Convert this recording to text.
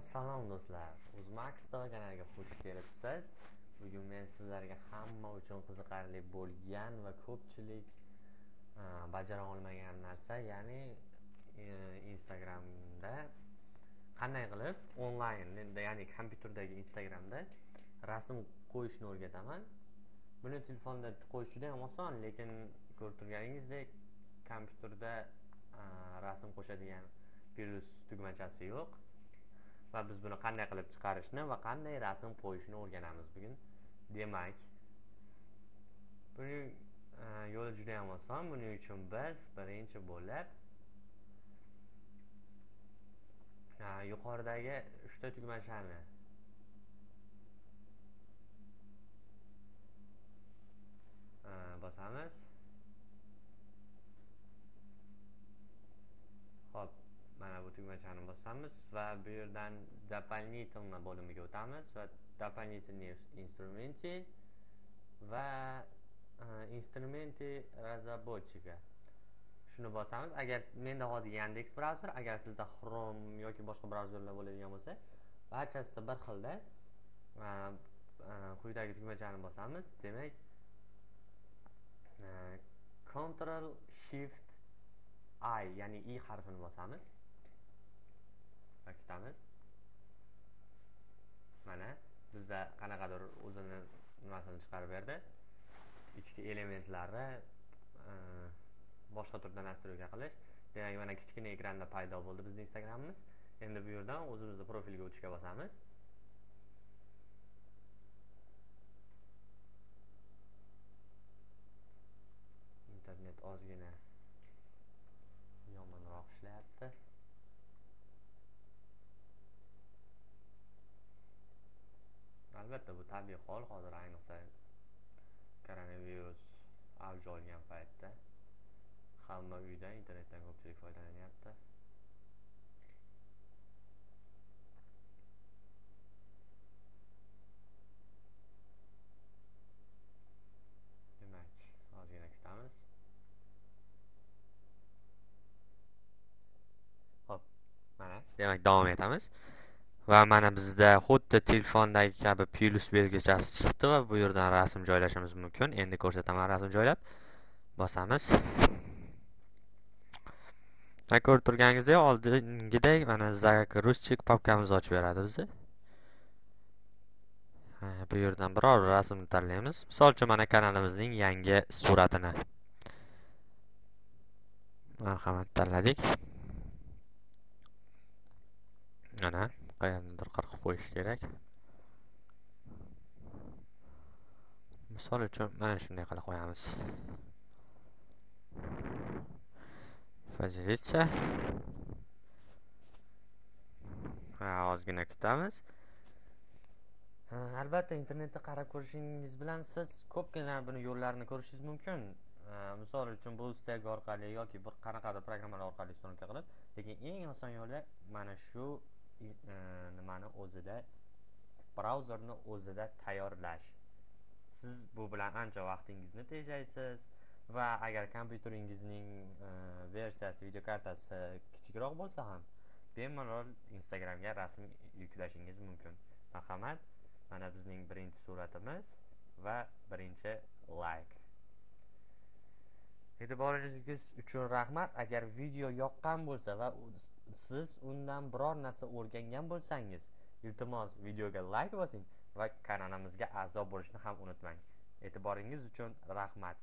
salom do'stlar. Uzmax kanaliga xush kelibsiz. Bugun men sizlarga hamma uchun qiziqarli bo'lgan va ko'pchilik bajara olmagan narsa ya'ni e, instagramda qanday qilib onlayn ya'ni kompyuterdagi instagramda rasm qo'yishni o'rgataman. Buni telefonda qo'yish juda ham oson lekin ko'rib turganingizdek kompyuterda rasm qo'shadigan plus tugmachasi yo'q. Va biz buni qanday qilib chiqarishni va qanday rasm qo'yishni o'rganamiz bugun. Demak buning e, yo'li juda yam oson. Buning uchun biz birinchi bo'lib e, yuqoridagi uchta tugmachani e, bosamiz mana bu tugmachani bosamiz va bu yerdan дополнительно bo'limiga o'tamiz va дополнительные инструменты va e, инструменты разработчика shuni bosamiz. Agar menda hozir yandex brauzer agar sizda chrome yoki boshqa brauzerlar bo'ladigan bo'lsa barchasida bir xilda e, e, quyidagi tugmachani bosamiz. Demak control shift i ya'ni i harfini bosamiz. Kutamiz mana bizda qanaqadir o'zini nimasini chiqarib berdi. Ichki elementlarni e, boshqa turda nastroyka qilish. Demak mana kichkina ekranda paydo bo'ldi bizni instagramimiz. Endi bu yerdan o'zimizni profilga o'tishga bosamiz. Albatta bu tabiiy hol hozir ayniqsa koronavirus avj olgan paytda hamma uyda internetdan ko'pchilik foydalanyapti demak ozgina kutamiz ho'p mana demak davom etamiz va mana bizda xuddi telefondagi kabi plus belgichasi chiqdi va bu yerdan rasm joylashimiz mumkin. Endi ko'rsataman rasm joylab. Bosamiz. Va ko'rib turganingizdek oldingidek mana загрузчик papkamizni ochib beradi bizni. Bu yerdan biror rasmni tanlaymiz. Misol uchun mana kanalimizning yangi suratini. Marhamat tanladik. Mana. Qayernidir qirqib qo'yish kerak. Misol uchun mana shunday qilib qo'yamiz. Поделиться ha ozgina kutamiz. Albatta internetda qarab ko'rishingiz bilan siz ko'pgina buni yo'llarini ko'rishingiz mumkin. Misol uchun bu stack orqali yoki bir qanaqadir programmalar orqali syomka qilib lekin eng oson yo'li mana shu E, nimani o'zida? Brauzerni o'zida tayyorlash. Siz bu bilan ancha vaqtingizni tejaysiz va agar kompyuteringizning e, versiyasi videokartasi kichikroq bo'lsa ham bemalol instagramga rasm yuklashingiz mumkin. Marhamat mana bizning birinchi suratimiz va birinchi layk e'tiboringiz uchun rahmat. Agar video yoqqan bo'lsa va siz undan biror narsa o'rgangan bo'lsangiz iltimos videoga layk bosing va kanalimizga a'zo bo'lishni ham unutmang. E'tiboringiz uchun rahmat.